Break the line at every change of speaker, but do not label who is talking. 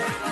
Bye.